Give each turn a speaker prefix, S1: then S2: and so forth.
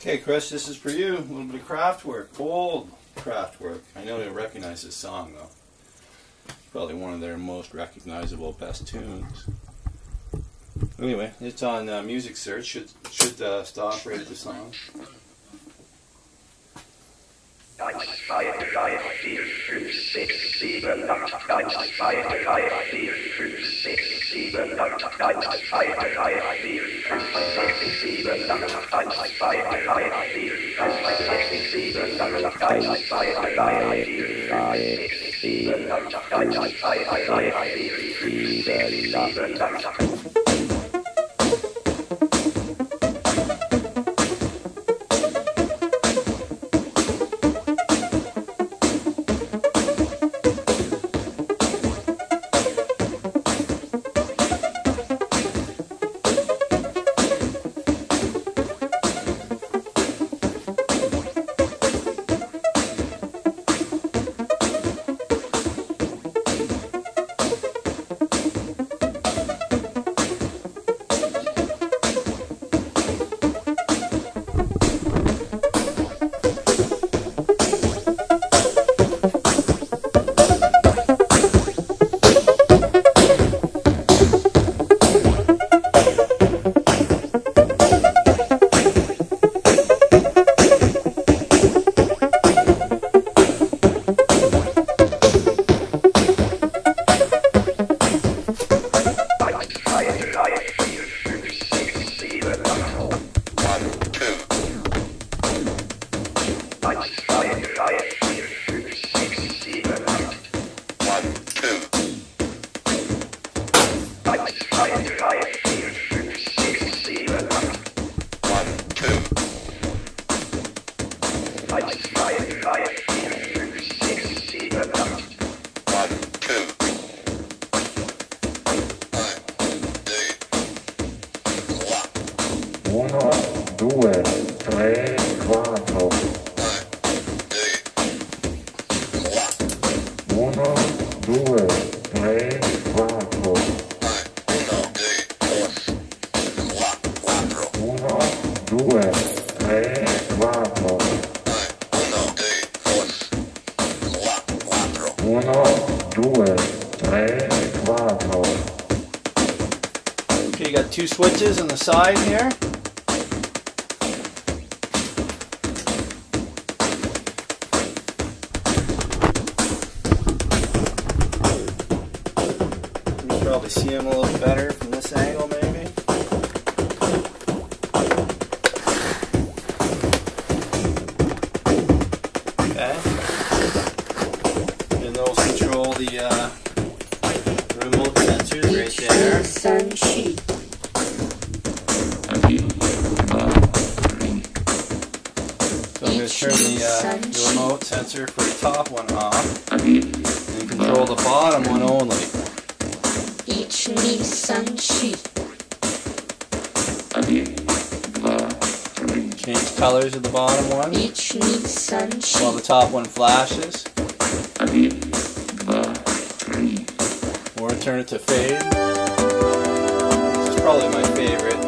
S1: Okay, Chris, this is for you. A little bit of Kraftwerk, old Kraftwerk. I know you'll recognize this song though. Probably one of their most recognizable, best tunes. Anyway, it's on uh, Music Search. Should should uh, stop right at the song.
S2: Eins, 1, 2, 3, 4, 5, 6, 7, 8, 1, 2, 3, 4, 5, 6, 7, 8, 1, 2, 3, 4, 5, 6, 7, 8, 1, 2, 3, 4, 5, 6, 7, 8.
S3: Uno, due, tre, quattro. Uno, due, tre, quattro. Uno, due, tre, quattro. Uno, due, tre, quattro.
S1: Okay, you got two switches on the side here. Probably see them a little better from this angle, maybe. Okay. And those control the uh, remote sensors right there.
S4: 三序
S1: So I'm going to turn the, uh, the remote sensor for the top one off and control the bottom one only
S4: me some sheep.
S1: Change colors of the bottom one.
S4: Each some sheep.
S1: While the top one flashes. Or turn it to fade. This is probably my favorite.